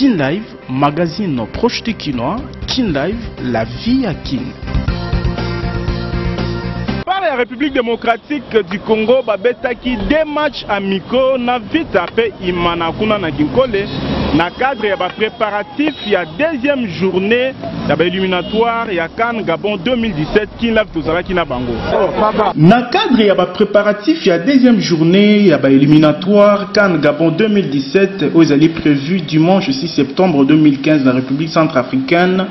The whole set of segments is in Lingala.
Kin Live, magazine proche des Kinois. Kin Live, la vie à Kin. Par la République démocratique du Congo babetaki deux matchs amicaux na Vita pe Imana kuna na Kinkole na cadre ya ba préparatifs ya deuxième journée na ba éliminatoire ya CAN Gabon 2017 kin live tozalaki na bango. Na cadre ya ba préparatifs ya deuxième journée ya ba éliminatoire CAN Gabon 2017 oyo ezali prévu dimanche 6 septembre 2015 na République centrafricaine,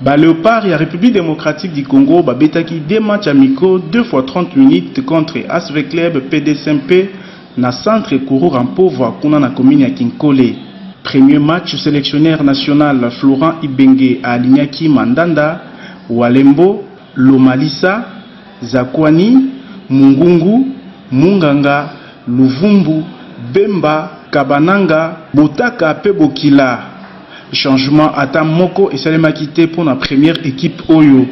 ba Leopards ya République démocratique du Congo babetaki deux matchs amicaux deux fois 30 minutes contre ASV Club PDSMP na centre Kurura Mpovwa kuna na commune ya Kinkole. Premier match selectionnaire national Florent Ibenge a alignaki Mandanda, Walembo, Lomalisa, Zakuani, Mungungu, Munganga, Luvumbu, Bemba, Kabananga, Botaka mpe Bokila. Changement ata moko esalemaki te mpo na première equipe oyo.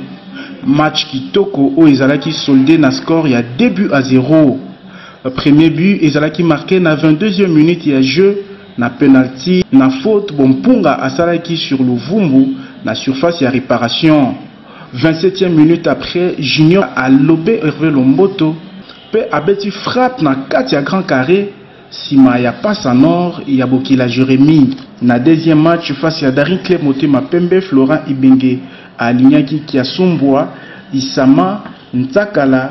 Match kitoko oyo ezalaki solde na score ya deux buts à zero. Premier but ezalaki marque na 22e minute ya jeu na penalty na faute bo Mpunga asalaki sur Luvumbu na surface ya reparation. 27e minute après Junior a lobe Herve Lomboto mpe abeti frappe na kati ya grand carre sima ya passe en or ya Bokila Jeremie. Na deuxième match face ya Daring Club Motema Pembe, Florent Ibenge a alignaki Kiasumbua, Isama, Ntsakala,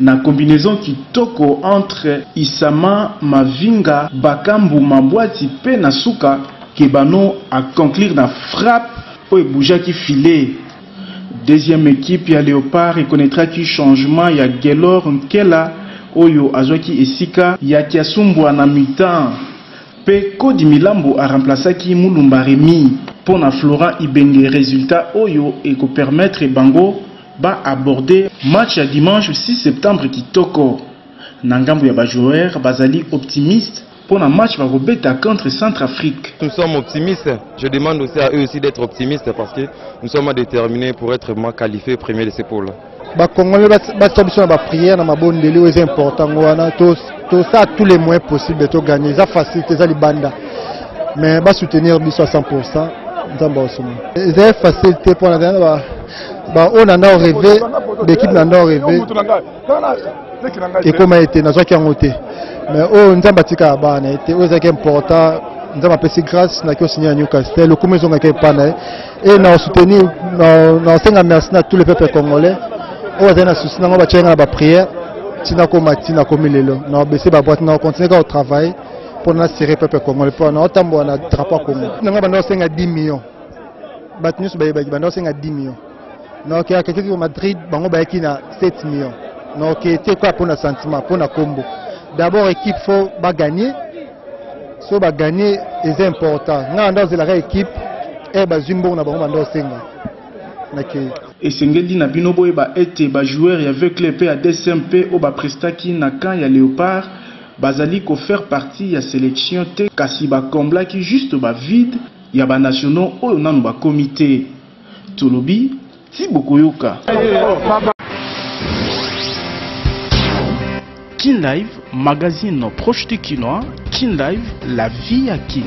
Na combinaison kitoko entre Issama, Mavinga, Bakambu, Mabwati mpe na suka Kebano a conclure na frappe oyo e bougeaki filet. Deuxième equipe ya Leopards e connaitraki changement ya Guelor Nkela oyo azwaki esika ya Kiasumbua na mi-temps mpe Cody Milambo a remplacaki Mulumba Remy mpo na Florent Ibenge, resultat oyo e ko permettre bango Ba aborder match ya dimanche 6 septembre kitoko. Na ngambo ya ba joueurs, bazali optimistes mpo na match bakobeta contre Centrafrique. Nous sommes optimistes. Je demande aussi à eux aussi d'être optimistes parce que nous sommes déterminés pour être vraiment qualifiés premier de ce pôle. bakongole batia biso na bapriere na mabondeli oyo eza important yango wana tosala tous les moyens possible toganye eza facile te eza libanda mais basoutenir biso à 100 pourcent nzambe aosoma eza facile te mpo na ba oyo na nao reve baekipe na nao reve ekoma ye te nazwaki yango te mais oyo nzambe atikaka bana na ye te oyo ezalaki important nzambe apesi grâce naki osigne ya newcastle lokumu ezongaki epai na ye e na osoutenir na osenga merci na tout le peuple congolais oyo azali na souci nango batyaki nga na baprière ntina koma ntina komi lelo na obese baboite na okontinue kaka otravaille mpo na serre peuple congolais mpo na otambola na drapeau ya congo nanga banda osenga 10 millions bato nyonso bayebaki banda osenga 10 million noke akekeki ko madrid bango bayaki na 7 million noke te kwa mpo na sentiment mpo na kombo d'abord équipe fo baganye so baganye eza important ngai banda ozelaka équipe e eh, bazwi mbongo na bango banda osenga nakei esengeli na bino boyeba ete bajoueur ya vecle mpe ya dsm mpe oyo baprestaki na camp ya léopard bazali kofaire partie ya selection te kasi bakomblaki juste bavide ya ba nationaux oyo nanu bakomi te tolobi ti bokoyoka. Kin Live, magazine proche du Kinois, Kin Live, la vie à Kin.